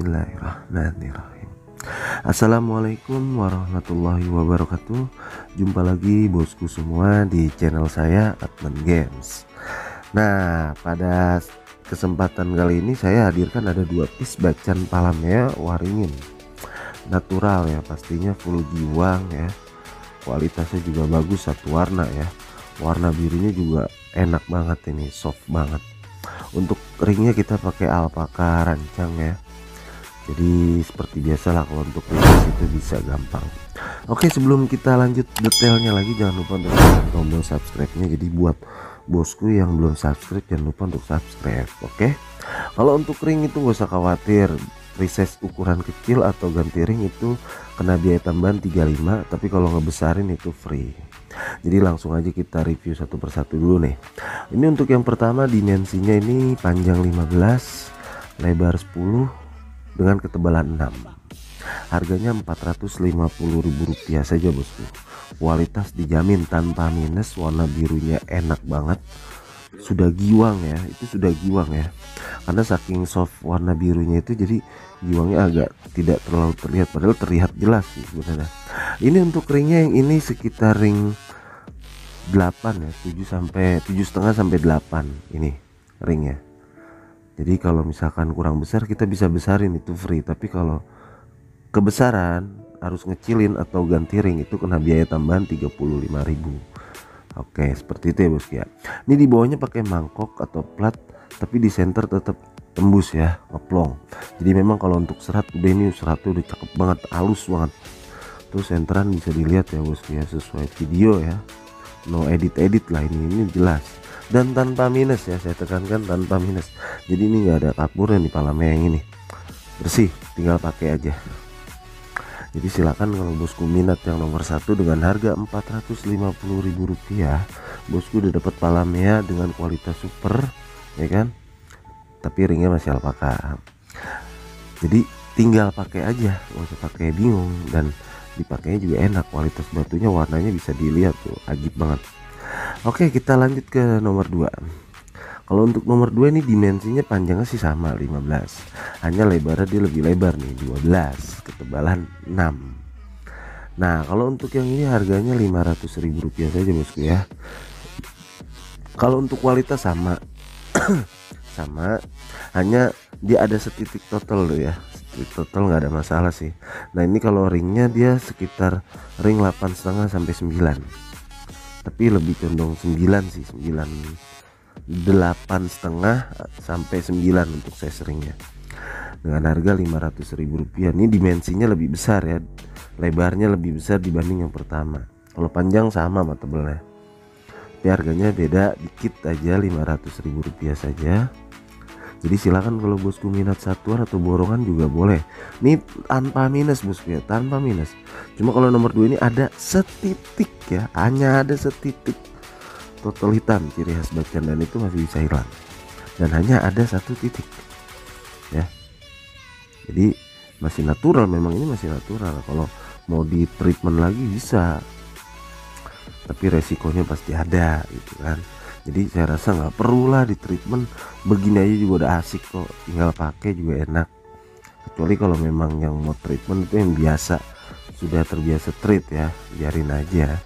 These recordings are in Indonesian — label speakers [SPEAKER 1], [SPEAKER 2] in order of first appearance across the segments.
[SPEAKER 1] Bismillahirrahmanirrahim. Assalamualaikum warahmatullahi wabarakatuh. Jumpa lagi bosku semua di channel saya Admin Games. Nah pada kesempatan kali ini saya hadirkan ada dua piece bacan palamnya waringin. Natural ya pastinya full giwang ya. Kualitasnya juga bagus satu warna ya. Warna birunya juga enak banget ini soft banget. Untuk ringnya kita pakai alpaka rancang ya jadi seperti biasa lah kalau untuk rilis itu bisa gampang. Oke sebelum kita lanjut detailnya lagi jangan lupa untuk tekan tombol subscribe nya jadi buat bosku yang belum subscribe jangan lupa untuk subscribe oke? Kalau untuk ring itu gak usah khawatir. Resize ukuran kecil atau ganti ring itu kena biaya tambahan 35 tapi kalau ngebesarin itu free. Jadi langsung aja kita review satu persatu dulu nih. Ini untuk yang pertama dimensinya ini panjang 15 lebar 10 dengan ketebalan 6 harganya Rp450.000 saja bosku. Kualitas dijamin tanpa minus warna birunya enak banget. Sudah giwang ya itu sudah giwang ya. Karena saking soft warna birunya itu jadi giwangnya agak tidak terlalu terlihat padahal terlihat jelas sih sebenarnya. Ini untuk ringnya yang ini sekitar ring 8 ya 7 sampai 7 setengah sampai 8 ini ringnya jadi kalau misalkan kurang besar kita bisa besarin itu free. Tapi kalau kebesaran harus ngecilin atau ganti ring itu kena biaya tambahan 35.000 Oke seperti itu ya bos ya ini di bawahnya pakai mangkok atau plat tapi di center tetap tembus ya ngeplong. Jadi memang kalau untuk serat udah ini seratnya udah cakep banget halus banget. Terus senteran bisa dilihat ya bos ya sesuai video ya. No edit edit lah ini ini jelas dan tanpa minus ya saya tekankan tanpa minus. Jadi ini enggak ada kapur yang di palamnya yang ini. Bersih tinggal pakai aja. Jadi silakan kalau bosku minat yang nomor satu dengan harga Rp450.000 bosku udah dapat palamnya dengan kualitas super ya kan? Tapi ringnya masih alpaka. Jadi tinggal pakai aja nggak usah pakai bingung. Dan dipakainya juga enak kualitas batunya warnanya bisa dilihat tuh ajib banget oke kita lanjut ke nomor 2 kalau untuk nomor 2 ini dimensinya panjangnya sih sama 15 hanya lebarnya dia lebih lebar nih 12 ketebalan 6 nah kalau untuk yang ini harganya 500 ribu rupiah saja bosku ya. Kalau untuk kualitas sama. Sama. Hanya dia ada setitik total loh ya. Setitik total nggak ada masalah sih. Nah ini kalau ringnya dia sekitar ring 8 setengah sampai 9 tapi lebih condong 9 sih 9 delapan setengah sampai 9 untuk size ringnya dengan harga ribu rupiah. Ini dimensinya lebih besar ya. Lebarnya lebih besar dibanding yang pertama. Kalau panjang sama sama tebelnya tapi harganya beda dikit aja ribu rupiah saja jadi silakan kalau bosku minat satuan atau borongan juga boleh. Ini tanpa minus bosku ya tanpa minus. Cuma kalau nomor dua ini ada setitik ya hanya ada setitik. Total hitam ciri khas bacan dan itu masih bisa hilang. Dan hanya ada satu titik ya. Jadi masih natural memang ini masih natural. Kalau mau di treatment lagi bisa tapi resikonya pasti ada gitu kan jadi saya rasa nggak perlu lah di treatment. Begini aja juga udah asik kok tinggal pakai juga enak. Kecuali kalau memang yang mau treatment itu yang biasa sudah terbiasa treat ya biarin aja.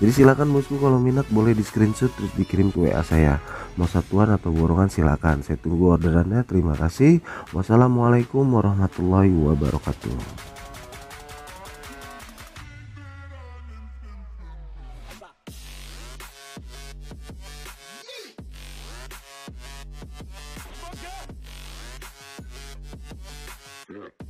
[SPEAKER 1] Jadi silakan bosku kalau minat boleh di screenshot terus dikirim ke WA saya. Mau satuan atau borongan silakan. Saya tunggu orderannya terima kasih. Wassalamualaikum warahmatullahi wabarakatuh Yeah.